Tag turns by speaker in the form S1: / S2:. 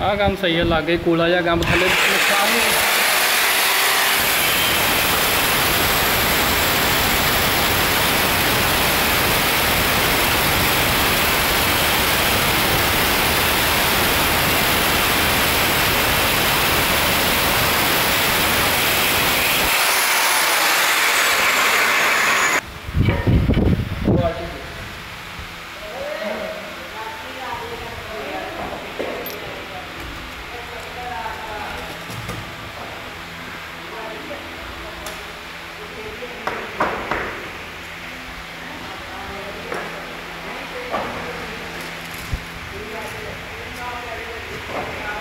S1: ਆਹ ਕੰਮ ਸਹੀ ਹੈ ਲਾਗੇ ਕੋਲਾ ਜਿਹਾ ਕੰਮ ਥੱਲੇ ਨੁਕਸਾਨ ਨਹੀਂ Thank